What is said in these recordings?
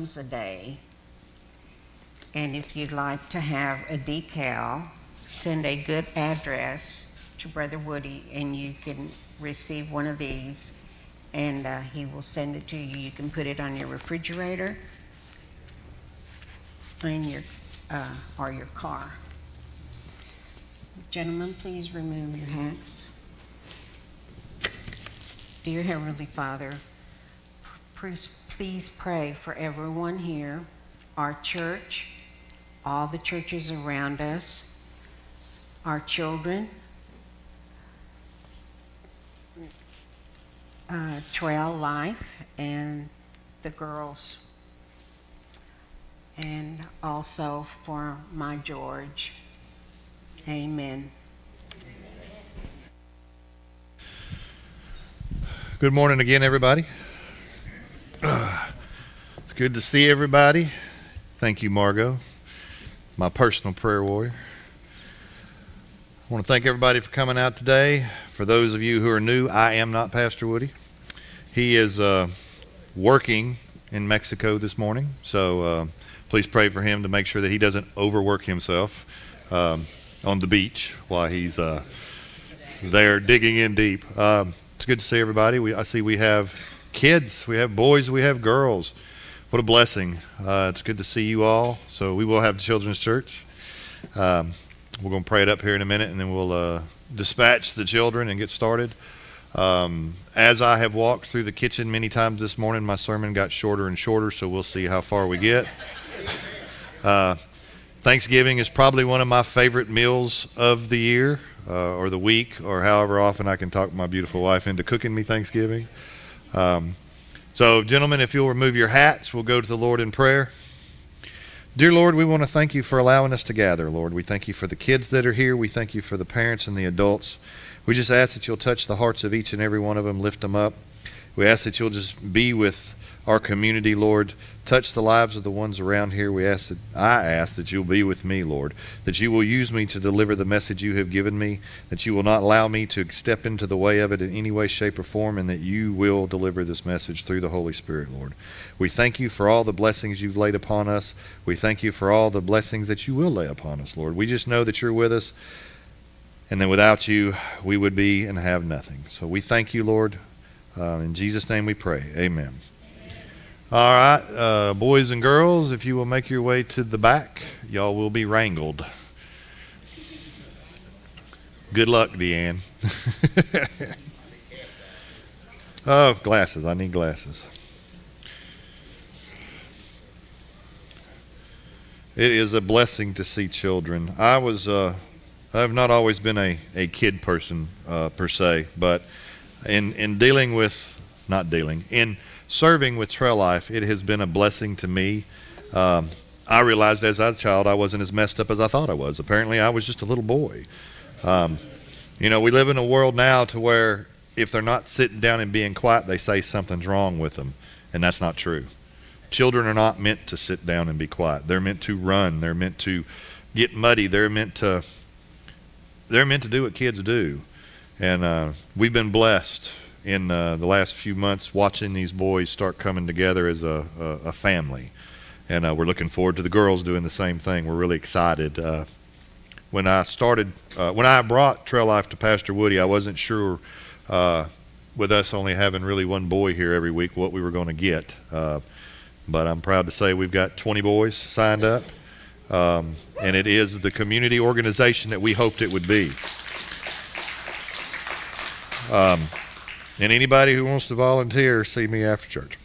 a day. And if you'd like to have a decal, send a good address to Brother Woody and you can receive one of these and uh, he will send it to you. You can put it on your refrigerator in your, uh, or your car. Gentlemen, please remove your hats. Dear Heavenly Father, please, please pray for everyone here, our church, all the churches around us, our children, uh, Trail Life, and the girls and also for my George. Amen. Good morning again, everybody. Good to see everybody. Thank you, Margot, my personal prayer warrior. I want to thank everybody for coming out today. For those of you who are new, I am not Pastor Woody. He is uh, working in Mexico this morning, so uh, please pray for him to make sure that he doesn't overwork himself um, on the beach while he's uh, there digging in deep. Um, it's good to see everybody. We, I see we have kids, we have boys, we have girls. What a blessing. Uh, it's good to see you all. So we will have the children's church. Um, we're going to pray it up here in a minute, and then we'll uh, dispatch the children and get started. Um, as I have walked through the kitchen many times this morning, my sermon got shorter and shorter, so we'll see how far we get. Uh, Thanksgiving is probably one of my favorite meals of the year uh, or the week or however often I can talk my beautiful wife into cooking me Thanksgiving. Um, so, gentlemen, if you'll remove your hats, we'll go to the Lord in prayer. Dear Lord, we want to thank you for allowing us to gather, Lord. We thank you for the kids that are here. We thank you for the parents and the adults. We just ask that you'll touch the hearts of each and every one of them, lift them up. We ask that you'll just be with our community, Lord. Touch the lives of the ones around here. We ask that I ask that you'll be with me, Lord. That you will use me to deliver the message you have given me. That you will not allow me to step into the way of it in any way, shape, or form, and that you will deliver this message through the Holy Spirit, Lord. We thank you for all the blessings you've laid upon us. We thank you for all the blessings that you will lay upon us, Lord. We just know that you're with us. And then without you, we would be and have nothing. So we thank you, Lord. Uh, in Jesus' name we pray. Amen. All right, uh, boys and girls, if you will make your way to the back, y'all will be wrangled. Good luck, Deanne. oh, glasses. I need glasses. It is a blessing to see children. I was, uh, I've not always been a, a kid person uh, per se, but in, in dealing with, not dealing, in serving with Trail Life, it has been a blessing to me. Um, I realized as a child I wasn't as messed up as I thought I was. Apparently, I was just a little boy. Um, you know, we live in a world now to where if they're not sitting down and being quiet, they say something's wrong with them, and that's not true. Children are not meant to sit down and be quiet. They're meant to run. They're meant to get muddy. They're meant to. They're meant to do what kids do, and uh, we've been blessed in uh, the last few months watching these boys start coming together as a, a, a family. And uh, we're looking forward to the girls doing the same thing. We're really excited. Uh, when I started, uh, when I brought Trail Life to Pastor Woody, I wasn't sure, uh, with us only having really one boy here every week, what we were going to get. Uh, but I'm proud to say we've got 20 boys signed up. Um, and it is the community organization that we hoped it would be. Um, and anybody who wants to volunteer, see me after church.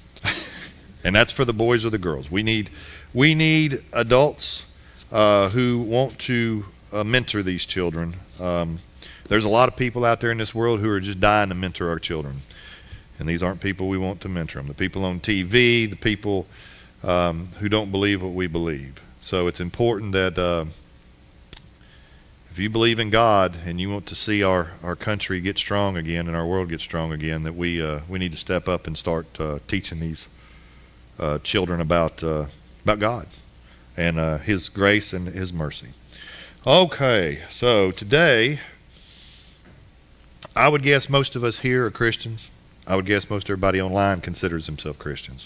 and that's for the boys or the girls. We need, we need adults uh, who want to uh, mentor these children. Um, there's a lot of people out there in this world who are just dying to mentor our children. And these aren't people we want to mentor them. The people on TV, the people um, who don't believe what we believe. So it's important that uh, if you believe in God and you want to see our, our country get strong again and our world get strong again, that we uh, we need to step up and start uh, teaching these uh, children about uh, about God and uh, His grace and His mercy. Okay, so today, I would guess most of us here are Christians. I would guess most everybody online considers themselves Christians.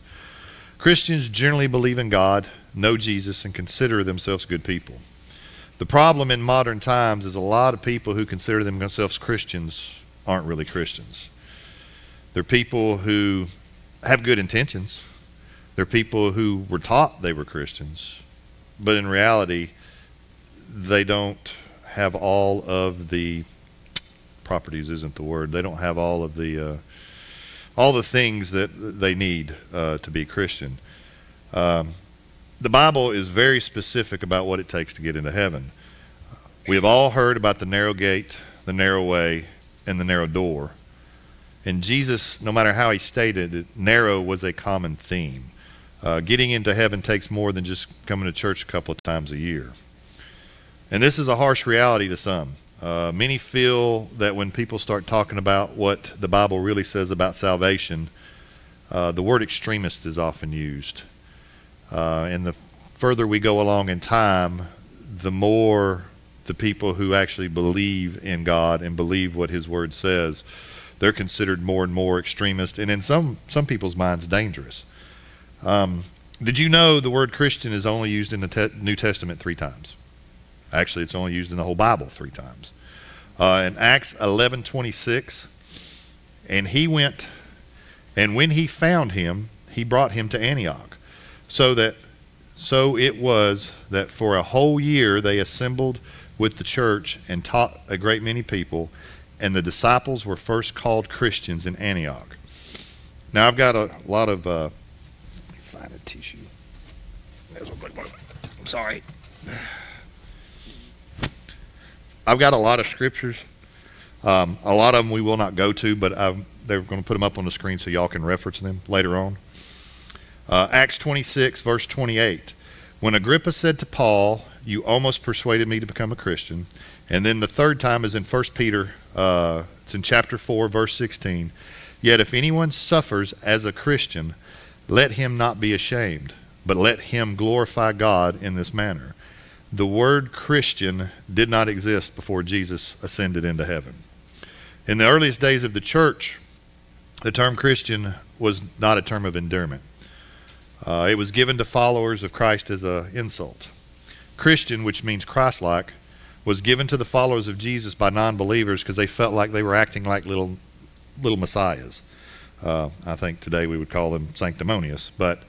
Christians generally believe in God, know Jesus, and consider themselves good people. The problem in modern times is a lot of people who consider themselves Christians aren't really Christians. They're people who have good intentions. They're people who were taught they were Christians, but in reality, they don't have all of the properties isn't the word. They don't have all of the uh, all the things that they need uh, to be Christian. Um, the Bible is very specific about what it takes to get into heaven. We have all heard about the narrow gate, the narrow way, and the narrow door. And Jesus, no matter how he stated it, narrow was a common theme. Uh, getting into heaven takes more than just coming to church a couple of times a year. And this is a harsh reality to some. Uh, many feel that when people start talking about what the Bible really says about salvation, uh, the word extremist is often used. Uh, and the further we go along in time, the more the people who actually believe in God and believe what His Word says, they're considered more and more extremist, and in some some people's minds, dangerous. Um, did you know the word Christian is only used in the te- New Testament three times? Actually, it's only used in the whole Bible three times. Uh, in Acts 11:26, and he went, and when he found him, he brought him to Antioch, so that so it was that for a whole year they assembled with the church and taught a great many people, and the disciples were first called Christians in Antioch. Now I've got a lot of uh, find a tissue. I'm sorry. I've got a lot of scriptures. Um, a lot of them we will not go to, but I've, they're going to put them up on the screen so y'all can reference them later on. Uh, Acts 26, verse 28. When Agrippa said to Paul, You almost persuaded me to become a Christian. And then the third time is in 1 Peter, uh, it's in chapter 4, verse 16. Yet if anyone suffers as a Christian, let him not be ashamed, but let him glorify God in this manner the word Christian did not exist before Jesus ascended into heaven. In the earliest days of the church, the term Christian was not a term of endearment. Uh, it was given to followers of Christ as an insult. Christian, which means Christ-like, was given to the followers of Jesus by non-believers because they felt like they were acting like little little messiahs. Uh, I think today we would call them sanctimonious, but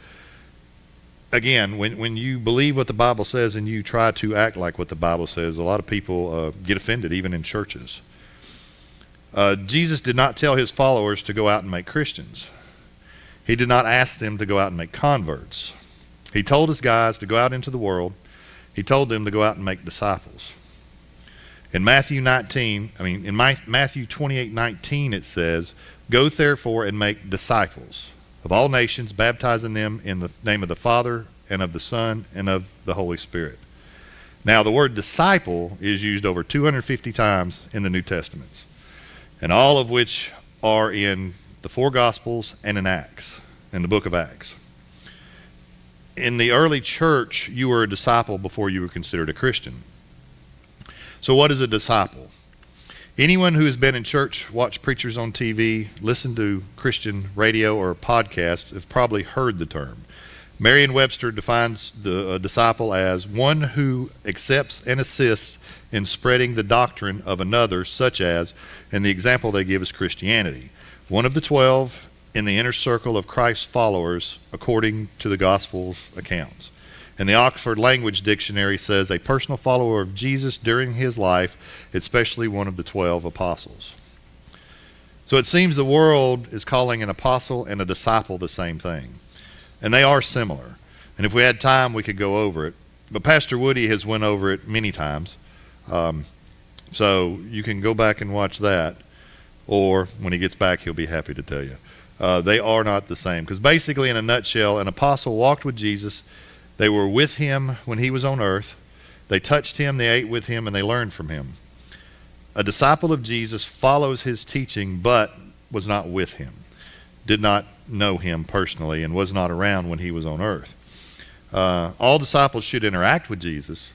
again, when, when you believe what the Bible says and you try to act like what the Bible says, a lot of people uh, get offended, even in churches. Uh, Jesus did not tell his followers to go out and make Christians. He did not ask them to go out and make converts. He told his guys to go out into the world. He told them to go out and make disciples. In Matthew 19, I mean, in Matthew 28 19, it says, Go therefore and make disciples of all nations, baptizing them in the name of the Father and of the Son and of the Holy Spirit. Now, the word disciple is used over 250 times in the New Testaments, and all of which are in the four Gospels and in Acts, in the book of Acts. In the early church, you were a disciple before you were considered a Christian. So, what is a disciple? Anyone who has been in church, watched preachers on TV, listened to Christian radio or podcasts have probably heard the term. Merriam Webster defines the disciple as one who accepts and assists in spreading the doctrine of another, such as, and the example they give is Christianity. One of the twelve in the inner circle of Christ's followers, according to the Gospel's accounts. And the Oxford Language Dictionary says a personal follower of Jesus during his life, especially one of the 12 apostles. So it seems the world is calling an apostle and a disciple the same thing. And they are similar. And if we had time, we could go over it. But Pastor Woody has went over it many times. Um, so you can go back and watch that. Or when he gets back, he'll be happy to tell you. Uh, they are not the same. Because basically, in a nutshell, an apostle walked with Jesus they were with him when he was on earth. They touched him, they ate with him, and they learned from him. A disciple of Jesus follows his teaching, but was not with him, did not know him personally, and was not around when he was on earth. Uh, all disciples should interact with Jesus,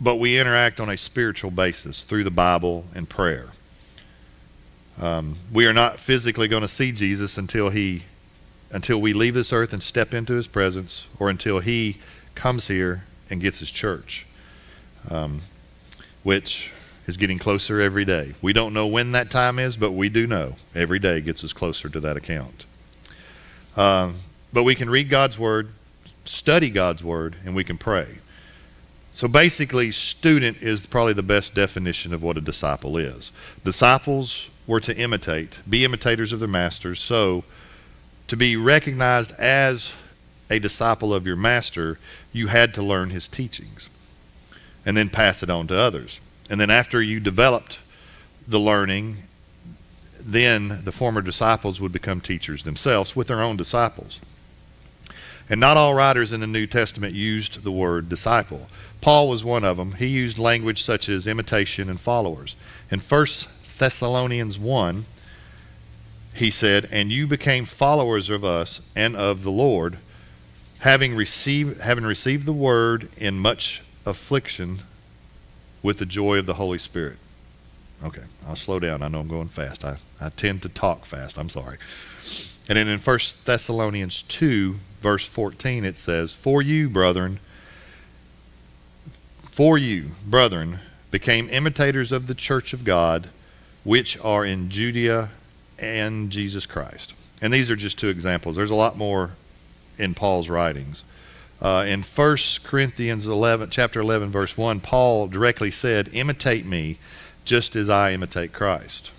but we interact on a spiritual basis through the Bible and prayer. Um, we are not physically going to see Jesus until he until we leave this earth and step into his presence or until he comes here and gets his church, um, which is getting closer every day. We don't know when that time is, but we do know every day gets us closer to that account. Um, but we can read God's Word, study God's Word, and we can pray. So basically, student is probably the best definition of what a disciple is. Disciples were to imitate, be imitators of their masters. So, to be recognized as a disciple of your master, you had to learn his teachings and then pass it on to others. And then after you developed the learning, then the former disciples would become teachers themselves with their own disciples. And not all writers in the New Testament used the word disciple. Paul was one of them. He used language such as imitation and followers. In 1 Thessalonians 1, he said, And you became followers of us and of the Lord, having received, having received the word in much affliction with the joy of the Holy Spirit. Okay, I'll slow down. I know I'm going fast. I, I tend to talk fast. I'm sorry. And then in 1 Thessalonians 2, verse 14, it says, For you, brethren, for you, brethren, became imitators of the church of God, which are in Judea and Jesus Christ. And these are just two examples. There's a lot more in Paul's writings. Uh, in 1 Corinthians 11, chapter 11, verse 1, Paul directly said, Imitate me just as I imitate Christ.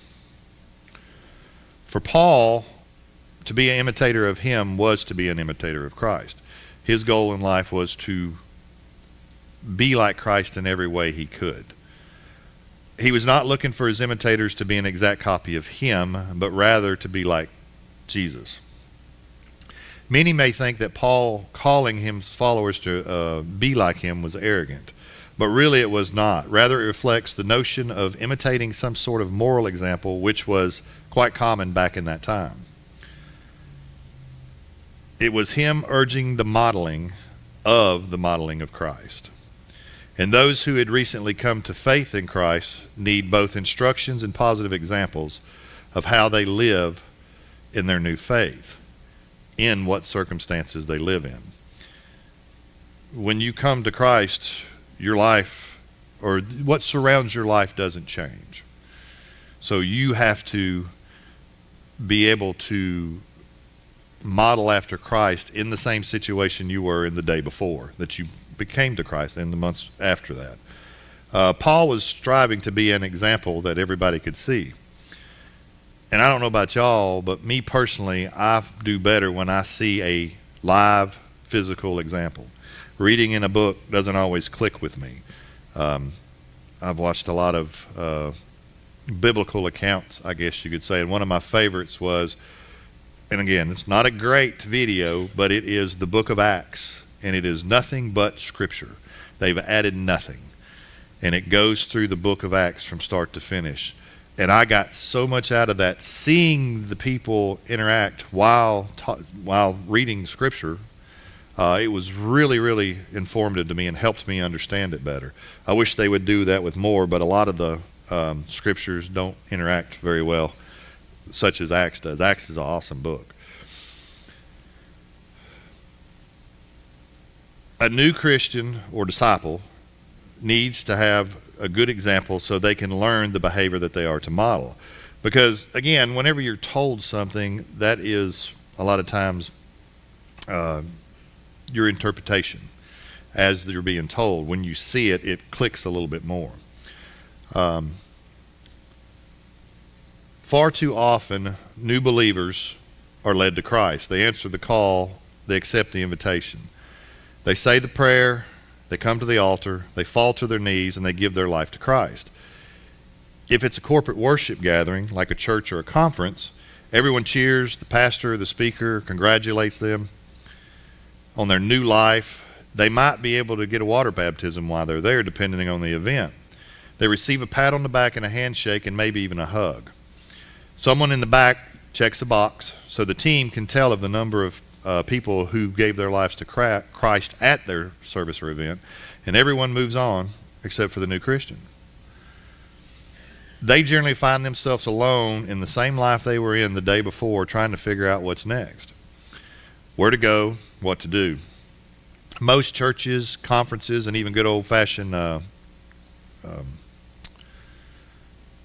For Paul, to be an imitator of him was to be an imitator of Christ. His goal in life was to be like Christ in every way he could. He was not looking for his imitators to be an exact copy of him, but rather to be like Jesus. Many may think that Paul calling his followers to uh, be like him was arrogant, but really it was not. Rather, it reflects the notion of imitating some sort of moral example, which was quite common back in that time. It was him urging the modeling of the modeling of Christ. And those who had recently come to faith in Christ need both instructions and positive examples of how they live in their new faith in what circumstances they live in. When you come to Christ, your life or what surrounds your life doesn't change. So you have to be able to model after Christ in the same situation you were in the day before that you became to Christ in the months after that. Uh, Paul was striving to be an example that everybody could see and I don't know about y'all, but me personally, I do better when I see a live physical example. Reading in a book doesn't always click with me. Um, I've watched a lot of uh, biblical accounts, I guess you could say, and one of my favorites was, and again, it's not a great video, but it is the book of Acts, and it is nothing but scripture. They've added nothing. And it goes through the book of Acts from start to finish and I got so much out of that seeing the people interact while while reading scripture. Uh, it was really, really informative to me and helped me understand it better. I wish they would do that with more, but a lot of the um, scriptures don't interact very well, such as Acts does. Acts is an awesome book. A new Christian or disciple needs to have a good example so they can learn the behavior that they are to model. Because, again, whenever you're told something, that is a lot of times uh, your interpretation as you're being told. When you see it, it clicks a little bit more. Um, far too often, new believers are led to Christ. They answer the call, they accept the invitation. They say the prayer, they come to the altar, they fall to their knees, and they give their life to Christ. If it's a corporate worship gathering, like a church or a conference, everyone cheers, the pastor, the speaker congratulates them on their new life. They might be able to get a water baptism while they're there, depending on the event. They receive a pat on the back and a handshake and maybe even a hug. Someone in the back checks a box so the team can tell of the number of uh, people who gave their lives to Christ at their service or event, and everyone moves on except for the new Christian. They generally find themselves alone in the same life they were in the day before, trying to figure out what's next. where to go, what to do. Most churches, conferences, and even good old fashioned uh, um,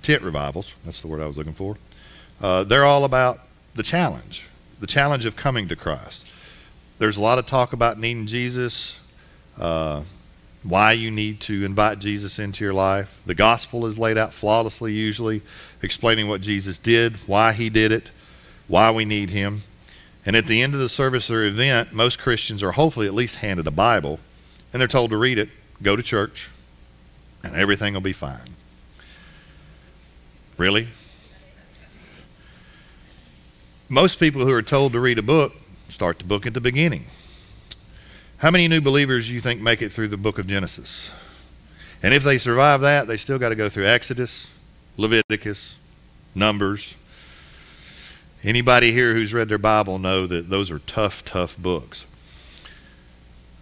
tent revivals that's the word I was looking for uh, they're all about the challenge, the challenge of coming to Christ. There's a lot of talk about needing Jesus, uh, why you need to invite Jesus into your life. The gospel is laid out flawlessly, usually, explaining what Jesus did, why he did it, why we need him. And at the end of the service or event, most Christians are hopefully at least handed a Bible, and they're told to read it, go to church, and everything will be fine. Really? Most people who are told to read a book start the book at the beginning. How many new believers do you think make it through the book of Genesis? And if they survive that, they still got to go through Exodus, Leviticus, Numbers. Anybody here who's read their Bible know that those are tough, tough books.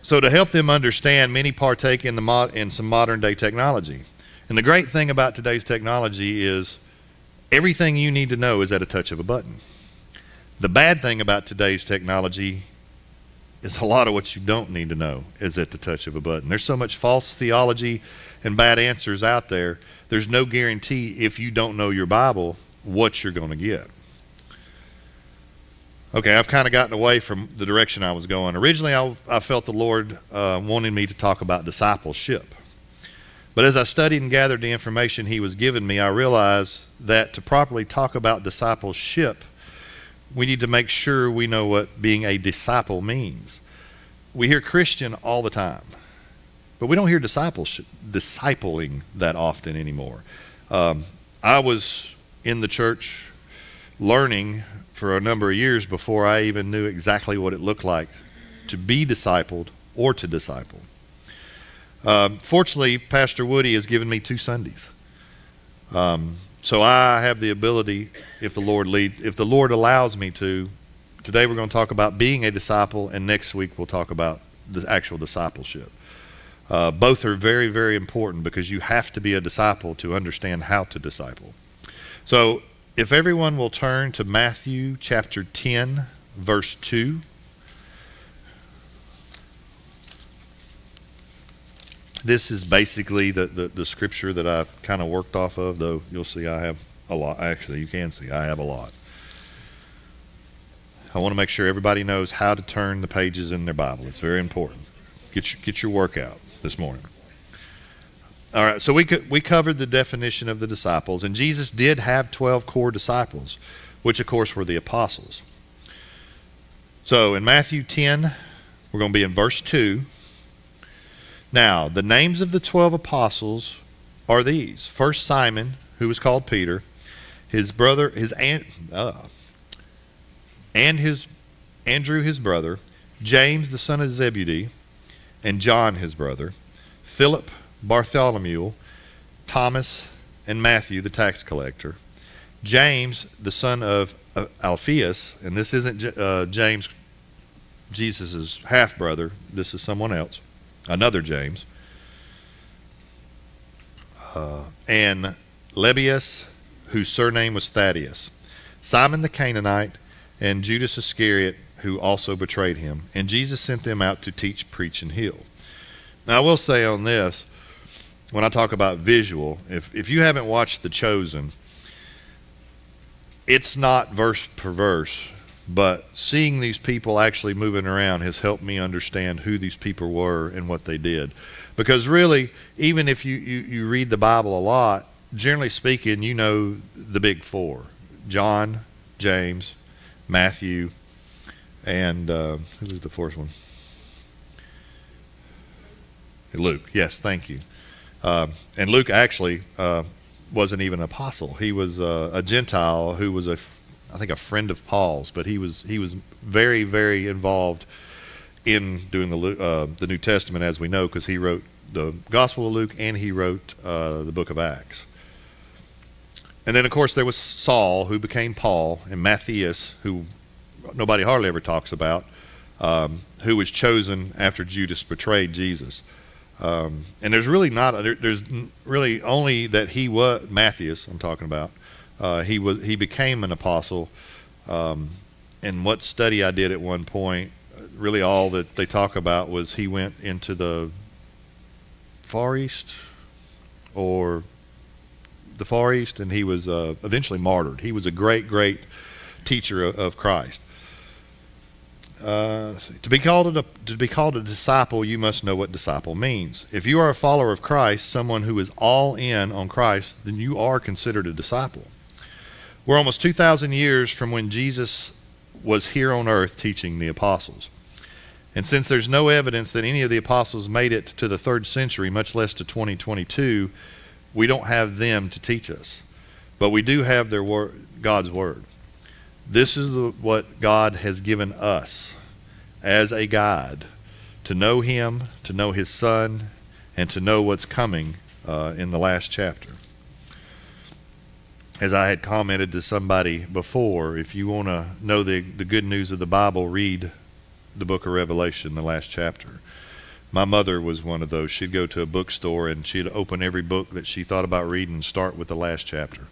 So to help them understand, many partake in, the in some modern day technology. And the great thing about today's technology is everything you need to know is at a touch of a button. The bad thing about today's technology is a lot of what you don't need to know is at the touch of a button. There's so much false theology and bad answers out there. There's no guarantee if you don't know your Bible what you're going to get. Okay, I've kind of gotten away from the direction I was going. Originally, I, I felt the Lord uh, wanted me to talk about discipleship. But as I studied and gathered the information He was giving me, I realized that to properly talk about discipleship, we need to make sure we know what being a disciple means. We hear Christian all the time, but we don't hear discipleship, discipling that often anymore. Um, I was in the church learning for a number of years before I even knew exactly what it looked like to be discipled or to disciple. Um, fortunately, Pastor Woody has given me two Sundays. Um, so I have the ability, if the Lord lead, if the Lord allows me to. Today we're going to talk about being a disciple, and next week we'll talk about the actual discipleship. Uh, both are very, very important because you have to be a disciple to understand how to disciple. So, if everyone will turn to Matthew chapter 10, verse 2. This is basically the, the, the scripture that I've kind of worked off of, though you'll see I have a lot. Actually, you can see I have a lot. I want to make sure everybody knows how to turn the pages in their Bible. It's very important. Get your, get your workout this morning. All right, so we, we covered the definition of the disciples, and Jesus did have 12 core disciples, which, of course, were the apostles. So in Matthew 10, we're going to be in verse 2. Now, the names of the 12 apostles are these. First, Simon, who was called Peter, his brother, his aunt, uh, and his Andrew, his brother, James, the son of Zebedee, and John, his brother, Philip, Bartholomew, Thomas, and Matthew, the tax collector, James, the son of uh, Alphaeus, and this isn't uh, James, Jesus' half brother, this is someone else another James, uh, and Lebbaeus, whose surname was Thaddeus, Simon the Canaanite, and Judas Iscariot, who also betrayed him. And Jesus sent them out to teach, preach, and heal. Now, I will say on this, when I talk about visual, if, if you haven't watched The Chosen, it's not verse per verse but seeing these people actually moving around has helped me understand who these people were and what they did. Because really, even if you, you, you read the Bible a lot, generally speaking, you know the big four John, James, Matthew, and uh, who was the fourth one? Luke. Yes, thank you. Uh, and Luke actually uh, wasn't even an apostle. He was uh, a Gentile who was a I think a friend of Paul's, but he was he was very very involved in doing the uh, the New Testament as we know because he wrote the Gospel of Luke and he wrote uh, the Book of Acts. And then of course there was Saul who became Paul and Matthias who nobody hardly ever talks about, um, who was chosen after Judas betrayed Jesus. Um, and there's really not there's really only that he was Matthias I'm talking about uh, he was he became an apostle. Um, and what study I did at one point, really all that they talk about was he went into the Far East or the Far East, and he was uh, eventually martyred. He was a great, great teacher of, of Christ. Uh, to be called a to be called a disciple, you must know what disciple means. If you are a follower of Christ, someone who is all in on Christ, then you are considered a disciple. We're almost 2,000 years from when Jesus was here on earth teaching the apostles. And since there's no evidence that any of the apostles made it to the third century, much less to 2022, we don't have them to teach us. But we do have their word, God's word. This is the, what God has given us as a guide to know Him, to know His Son, and to know what's coming uh, in the last chapter. As I had commented to somebody before, if you want to know the, the good news of the Bible, read the book of Revelation, the last chapter. My mother was one of those. She'd go to a bookstore and she'd open every book that she thought about reading and start with the last chapter.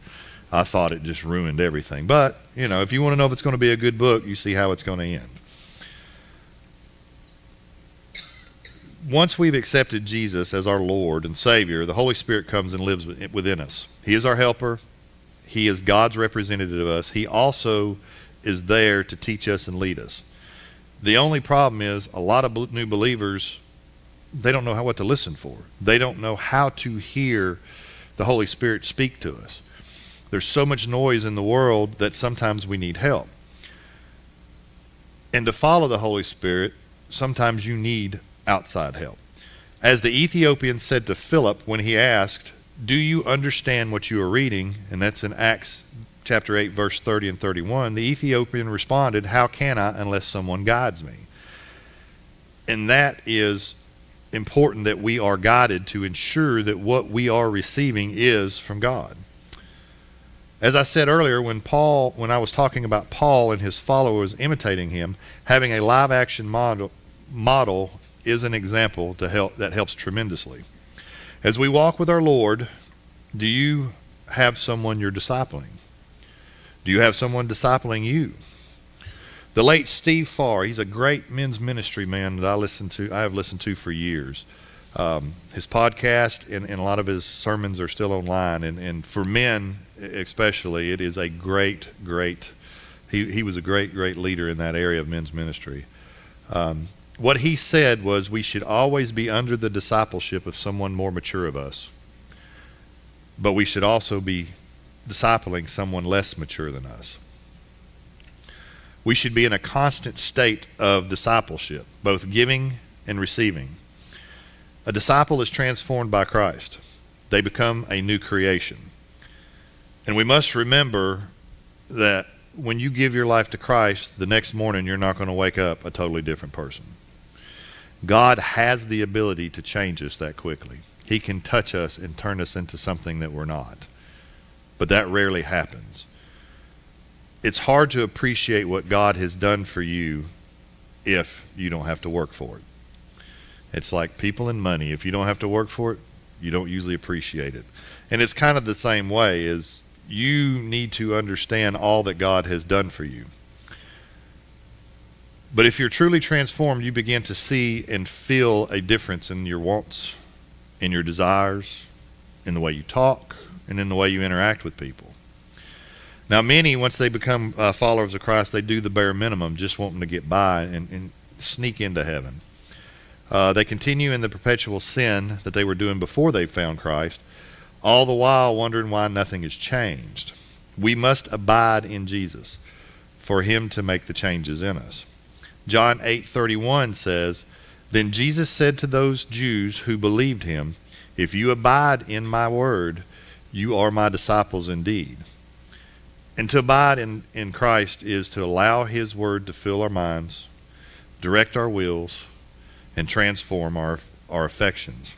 I thought it just ruined everything. But, you know, if you want to know if it's going to be a good book, you see how it's going to end. Once we've accepted Jesus as our Lord and Savior, the Holy Spirit comes and lives within us. He is our helper. He is God's representative of us. He also is there to teach us and lead us. The only problem is a lot of new believers, they don't know how, what to listen for. They don't know how to hear the Holy Spirit speak to us. There's so much noise in the world that sometimes we need help. And to follow the Holy Spirit, sometimes you need outside help. As the Ethiopian said to Philip when he asked, Do you understand what you are reading? And that's in Acts chapter 8, verse 30 and 31. The Ethiopian responded, How can I unless someone guides me? And that is important that we are guided to ensure that what we are receiving is from God. As I said earlier, when Paul, when I was talking about Paul and his followers imitating him, having a live action model, model is an example to help that helps tremendously. As we walk with our Lord, do you have someone you're discipling? Do you have someone discipling you? The late Steve Farrar, he's a great men's ministry man that I listen to. I have listened to for years. Um, his podcast and, and, a lot of his sermons are still online. And, and for men, especially, it is a great, great. He, he was a great, great leader in that area of men's ministry. Um, what he said was we should always be under the discipleship of someone more mature of us, but we should also be discipling someone less mature than us. We should be in a constant state of discipleship, both giving and receiving. A disciple is transformed by Christ, they become a new creation. And we must remember that when you give your life to Christ, the next morning you're not going to wake up a totally different person. God has the ability to change us that quickly. He can touch us and turn us into something that we're not. But that rarely happens. It's hard to appreciate what God has done for you if you don't have to work for it. It's like people and money. If you don't have to work for it, you don't usually appreciate it. And it's kind of the same way is you need to understand all that God has done for you. But if you're truly transformed, you begin to see and feel a difference in your wants, in your desires, in the way you talk, and in the way you interact with people. Now, many, once they become uh, followers of Christ, they do the bare minimum, just wanting to get by and, and sneak into heaven. Uh, they continue in the perpetual sin that they were doing before they found Christ, all the while wondering why nothing has changed. We must abide in Jesus for him to make the changes in us. John 8:31 says, "Then Jesus said to those Jews who believed him, if you abide in my word, you are my disciples indeed." And to abide in, in Christ is to allow his word to fill our minds, direct our wills, and transform our, our affections.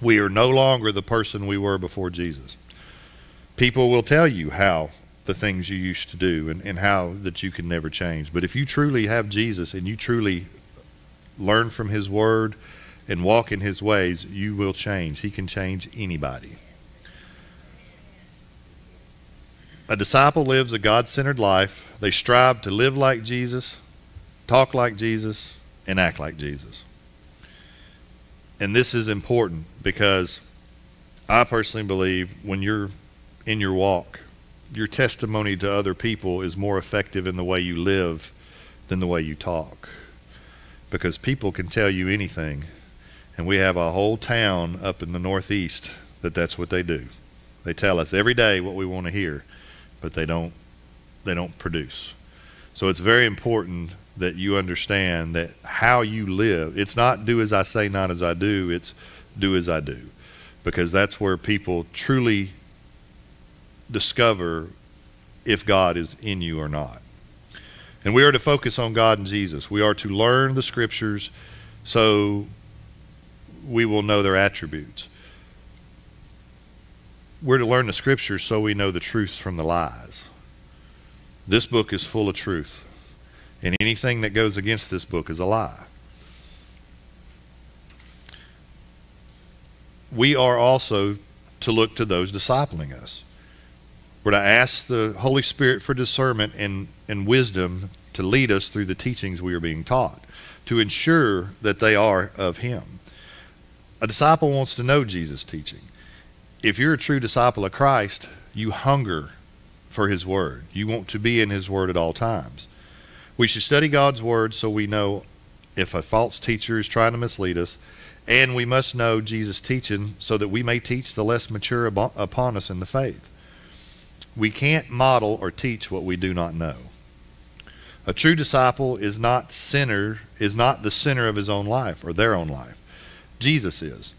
We are no longer the person we were before Jesus. People will tell you how the things you used to do and, and how that you can never change. But if you truly have Jesus and you truly learn from his word and walk in his ways, you will change. He can change anybody. A disciple lives a God centered life. They strive to live like Jesus talk like Jesus, and act like Jesus. And this is important because I personally believe when you're in your walk, your testimony to other people is more effective in the way you live than the way you talk. Because people can tell you anything. And we have a whole town up in the Northeast that that's what they do. They tell us every day what we want to hear, but they don't they don't produce. So it's very important that you understand that how you live, it's not do as I say, not as I do, it's do as I do. Because that's where people truly discover if God is in you or not. And we are to focus on God and Jesus. We are to learn the scriptures so we will know their attributes. We're to learn the scriptures so we know the truths from the lies. This book is full of truth. And anything that goes against this book is a lie. We are also to look to those discipling us. We're to ask the Holy Spirit for discernment and, and wisdom to lead us through the teachings we are being taught, to ensure that they are of Him. A disciple wants to know Jesus' teaching. If you're a true disciple of Christ, you hunger for His Word. You want to be in His Word at all times. We should study God's Word so we know if a false teacher is trying to mislead us, and we must know Jesus' teaching so that we may teach the less mature upon us in the faith. We can't model or teach what we do not know. A true disciple is not center is not the center of his own life or their own life. Jesus is.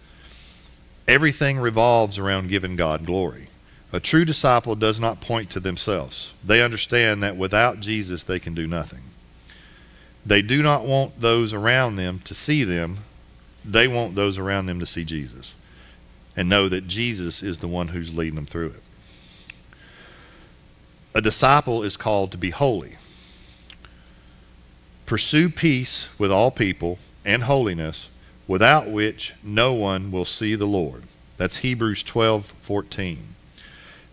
Everything revolves around giving God glory. A true disciple does not point to themselves. They understand that without Jesus they can do nothing. They do not want those around them to see them. They want those around them to see Jesus and know that Jesus is the one who's leading them through it. A disciple is called to be holy. Pursue peace with all people and holiness, without which no one will see the Lord. That's Hebrews 12:14.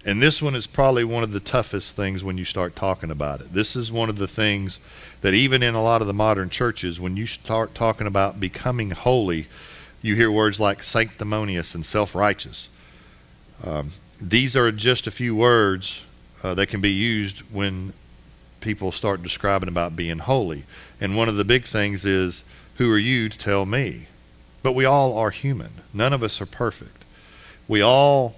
And this one is probably one of the toughest things when you start talking about it. This is one of the things that even in a lot of the modern churches, when you start talking about becoming holy, you hear words like sanctimonious and self righteous. Um, these are just a few words uh, that can be used when people start describing about being holy. And one of the big things is, who are you to tell me? But we all are human. None of us are perfect. We all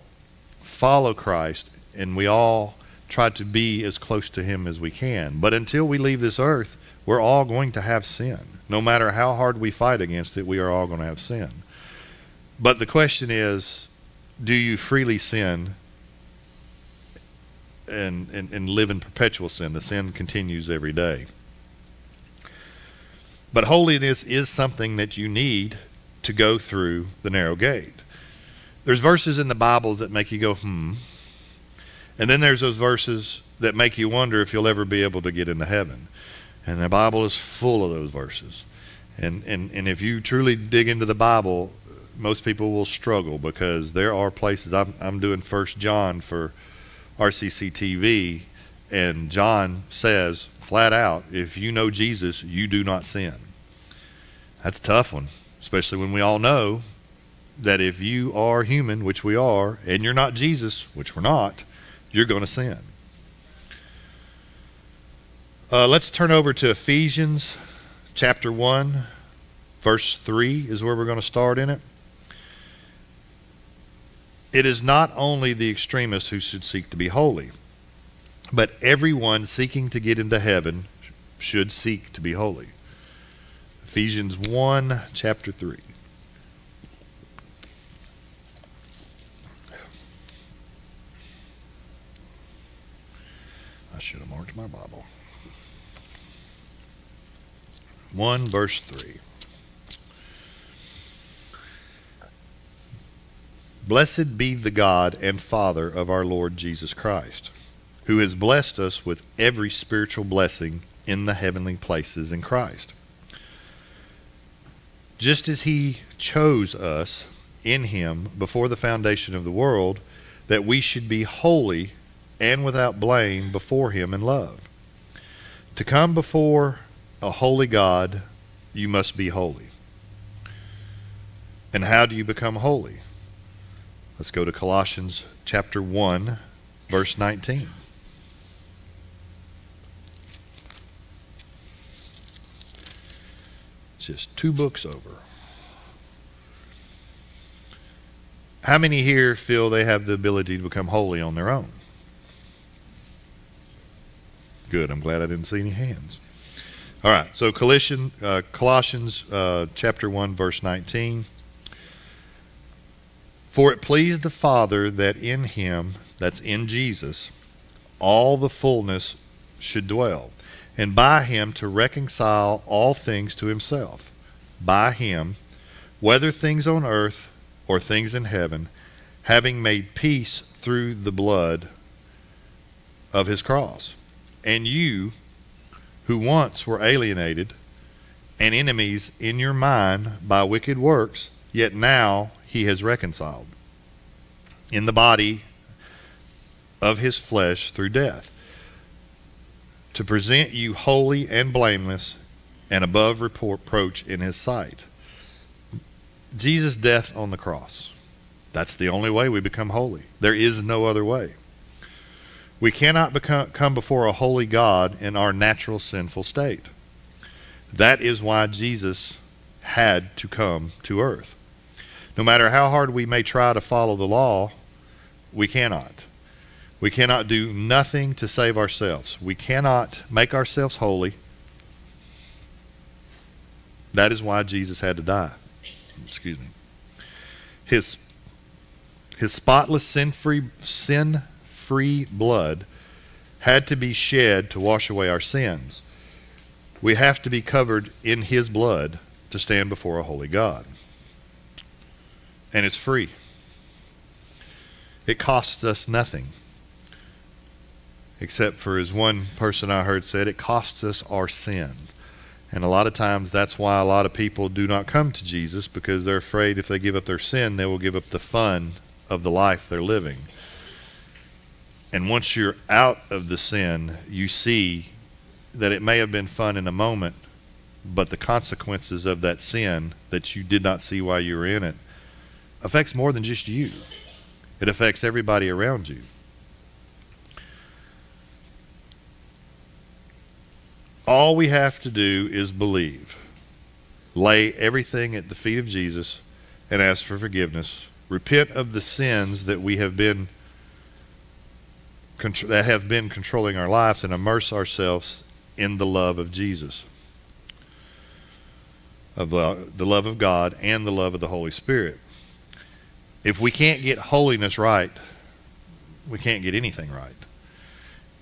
follow Christ and we all try to be as close to Him as we can. But until we leave this earth, we're all going to have sin. No matter how hard we fight against it, we are all going to have sin. But the question is do you freely sin and, and, and live in perpetual sin? The sin continues every day. But holiness is something that you need to go through the narrow gate. There's verses in the Bible that make you go, hmm. And then there's those verses that make you wonder if you'll ever be able to get into heaven. And the Bible is full of those verses. And, and, and if you truly dig into the Bible, most people will struggle because there are places. I'm, I'm doing First John for RCC TV, and John says flat out, if you know Jesus, you do not sin. That's a tough one, especially when we all know that if you are human, which we are, and you're not Jesus, which we're not, you're going to sin. Uh, let's turn over to Ephesians chapter 1, verse 3 is where we're going to start in it. It is not only the extremists who should seek to be holy, but everyone seeking to get into heaven should seek to be holy. Ephesians 1, chapter 3. I should have marked my Bible. 1 verse 3. Blessed be the God and Father of our Lord Jesus Christ, who has blessed us with every spiritual blessing in the heavenly places in Christ. Just as he chose us in him before the foundation of the world, that we should be holy and without blame before him in love. To come before a holy God, you must be holy. And how do you become holy? Let's go to Colossians chapter 1, verse 19. Just two books over. How many here feel they have the ability to become holy on their own? Good. I'm glad I didn't see any hands. All right. So Colossians, uh, Colossians uh, chapter 1, verse 19. For it pleased the Father that in him, that's in Jesus, all the fullness should dwell, and by him to reconcile all things to himself. By him, whether things on earth or things in heaven, having made peace through the blood of his cross. And you, who once were alienated and enemies in your mind by wicked works, yet now he has reconciled in the body of his flesh through death, to present you holy and blameless and above reproach in his sight. Jesus' death on the cross. That's the only way we become holy. There is no other way. We cannot become, come before a holy God in our natural sinful state. That is why Jesus had to come to earth. No matter how hard we may try to follow the law, we cannot. We cannot do nothing to save ourselves. We cannot make ourselves holy. That is why Jesus had to die. Excuse me. His his spotless sin-free sin-free blood had to be shed to wash away our sins. We have to be covered in his blood to stand before a holy God. And it's free. It costs us nothing. Except for, as one person I heard said, it costs us our sin. And a lot of times that's why a lot of people do not come to Jesus because they're afraid if they give up their sin, they will give up the fun of the life they're living. And once you're out of the sin, you see that it may have been fun in a moment, but the consequences of that sin that you did not see while you were in it affects more than just you. It affects everybody around you. All we have to do is believe. Lay everything at the feet of Jesus and ask for forgiveness. Repent of the sins that we have been that have been controlling our lives and immerse ourselves in the love of Jesus. Of the, the love of God and the love of the Holy Spirit. If we can't get holiness right, we can't get anything right.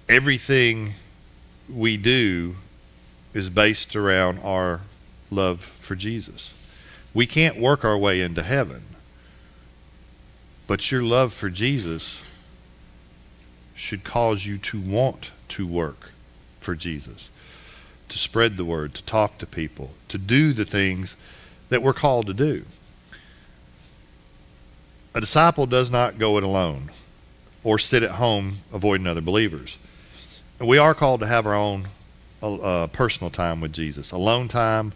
Everything we do is based around our love for Jesus. We can't work our way into heaven, but your love for Jesus should cause you to want to work for Jesus, to spread the word, to talk to people, to do the things that we're called to do. A disciple does not go it alone or sit at home avoiding other believers. We are called to have our own uh, personal time with Jesus, alone time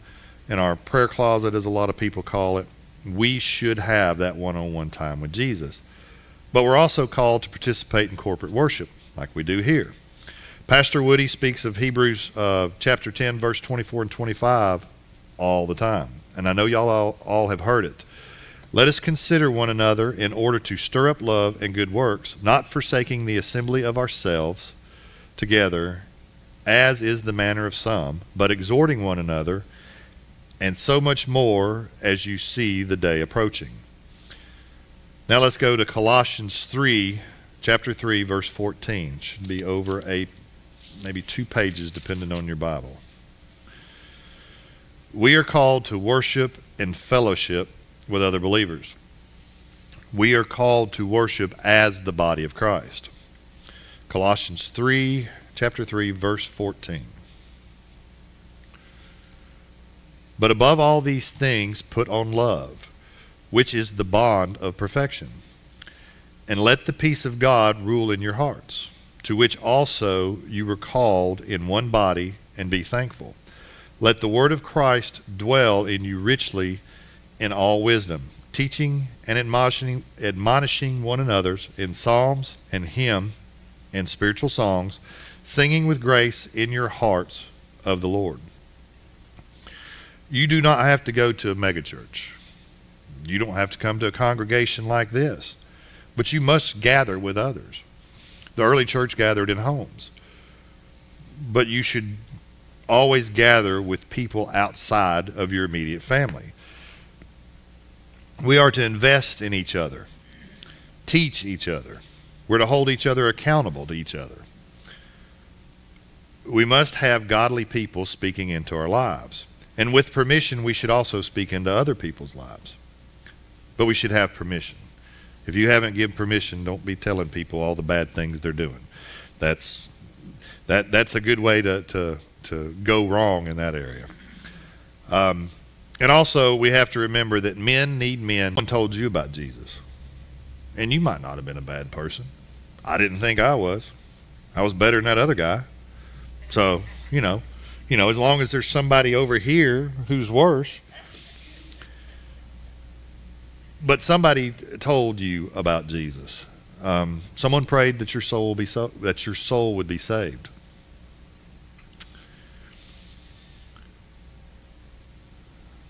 in our prayer closet, as a lot of people call it. We should have that one on one time with Jesus. But we're also called to participate in corporate worship, like we do here. Pastor Woody speaks of Hebrews uh, chapter 10, verse 24 and 25 all the time. And I know y'all all, all have heard it. Let us consider one another in order to stir up love and good works, not forsaking the assembly of ourselves together, as is the manner of some, but exhorting one another, and so much more as you see the day approaching. Now let's go to Colossians 3, chapter 3, verse 14. Should be over a maybe two pages, depending on your Bible. We are called to worship and fellowship with other believers. We are called to worship as the body of Christ. Colossians 3, chapter 3, verse 14. But above all these things, put on love, which is the bond of perfection. And let the peace of God rule in your hearts, to which also you were called in one body, and be thankful. Let the word of Christ dwell in you richly in all wisdom, teaching and admonishing, admonishing one another in psalms and hymn and spiritual songs, singing with grace in your hearts of the Lord. You do not have to go to a megachurch. You don't have to come to a congregation like this, but you must gather with others. The early church gathered in homes, but you should always gather with people outside of your immediate family. We are to invest in each other, teach each other. We're to hold each other accountable to each other. We must have godly people speaking into our lives. And with permission, we should also speak into other people's lives. But we should have permission. If you haven't given permission, don't be telling people all the bad things they're doing. That's that that's a good way to to to go wrong in that area. Um, and also, we have to remember that men need men. Someone told you about Jesus, and you might not have been a bad person. I didn't think I was. I was better than that other guy. So you know, you know, as long as there's somebody over here who's worse. But somebody told you about Jesus. Um, someone prayed that your soul be so, that your soul would be saved.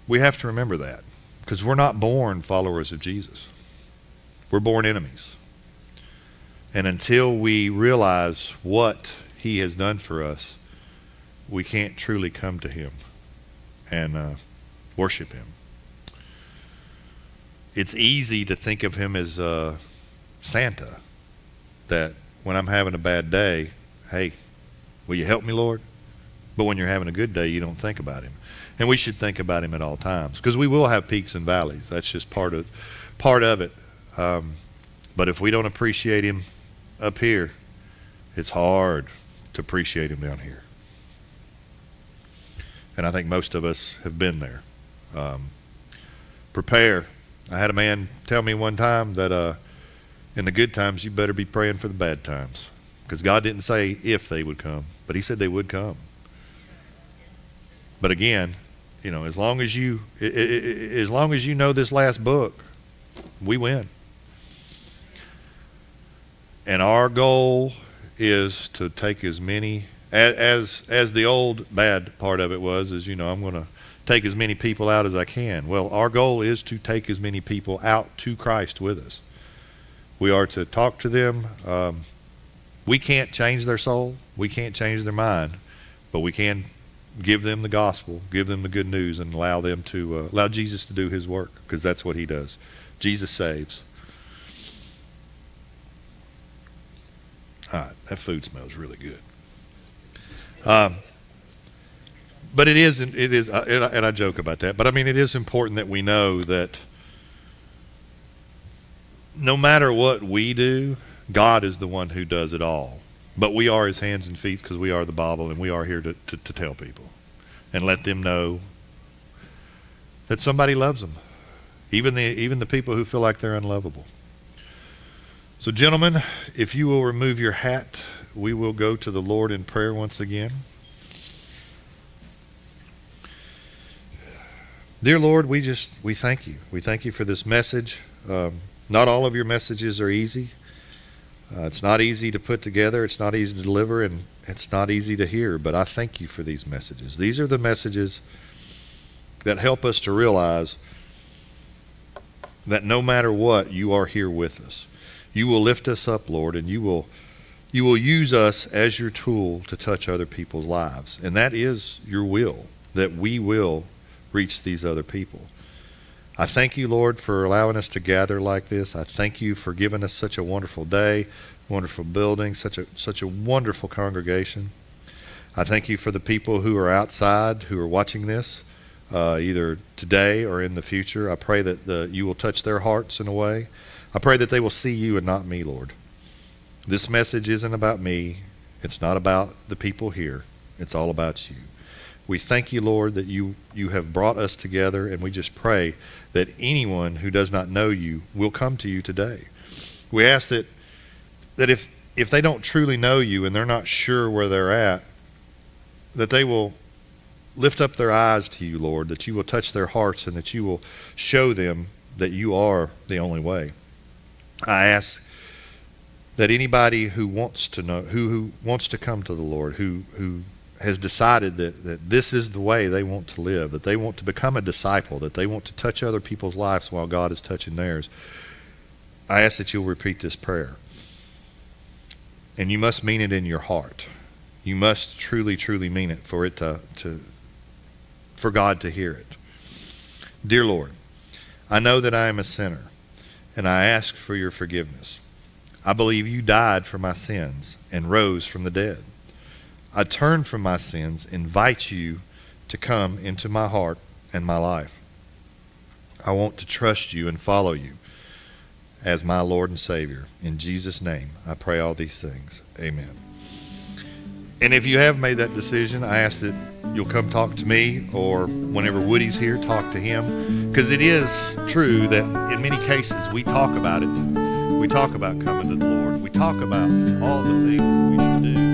We have to remember that because we're not born followers of Jesus. We're born enemies. And until we realize what he has done for us, we can't truly come to him and uh, worship him. It's easy to think of him as uh, Santa, that when I'm having a bad day, hey, will you help me, Lord? But when you're having a good day, you don't think about him. And we should think about him at all times because we will have peaks and valleys. That's just part of part of it. Um, but if we don't appreciate him up here, it's hard to appreciate him down here. And I think most of us have been there. Um, prepare. I had a man tell me one time that uh, in the good times you better be praying for the bad times because God didn't say if they would come, but He said they would come. But again, you know, as long as you as long as you know this last book, we win. And our goal is to take as many as as the old bad part of it was is you know I'm going to take as many people out as I can. Well, our goal is to take as many people out to Christ with us. We are to talk to them. Um, we can't change their soul. We can't change their mind, but we can give them the gospel, give them the good news, and allow them to uh, allow Jesus to do His work because that's what He does. Jesus saves. All right, that food smells really good. Um, but it is, it is, uh, and I, and I joke about that. But I mean, it is important that we know that no matter what we do, God is the one who does it all. But we are his hands and feet because we are the Bible and we are here to, to, to, tell people and let them know that somebody loves them. Even the, even the people who feel like they're unlovable. So, gentlemen, if you will remove your hat, we will go to the Lord in prayer once again. Dear Lord, we just we thank you. We thank you for this message. Um, not all of your messages are easy. Uh, it's not easy to put together. It's not easy to deliver, and it's not easy to hear. But I thank you for these messages. These are the messages that help us to realize that no matter what, you are here with us. You will lift us up, Lord, and you will you will use us as your tool to touch other people's lives. And that is your will, that we will reach these other people. I thank you, Lord, for allowing us to gather like this. I thank you for giving us such a wonderful day, wonderful building, such a such a wonderful congregation. I thank you for the people who are outside who are watching this, uh, either today or in the future. I pray that the, you will touch their hearts in a way. I pray that they will see you and not me, Lord. This message isn't about me. It's not about the people here. It's all about you. We thank you, Lord, that you, you have brought us together, and we just pray that anyone who does not know you will come to you today. We ask that, that if, if they don't truly know you and they're not sure where they're at, that they will lift up their eyes to you, Lord, that you will touch their hearts and that you will show them that you are the only way. I ask that anybody who wants to know, who, who wants to come to the Lord, who, who has decided that, that this is the way they want to live, that they want to become a disciple, that they want to touch other people's lives while God is touching theirs, I ask that you'll repeat this prayer. And you must mean it in your heart. You must truly, truly mean it for it to, to for God to hear it. Dear Lord, I know that I am a sinner, and I ask for your forgiveness. I believe you died for my sins and rose from the dead. I turn from my sins, invite you to come into my heart and my life. I want to trust you and follow you as my Lord and Savior. In Jesus' name, I pray all these things. Amen. And if you have made that decision, I ask that you'll come talk to me or whenever Woody's here, talk to him. Because it is true that in many cases we talk about it. We talk about coming to the Lord. We talk about all the things we should do.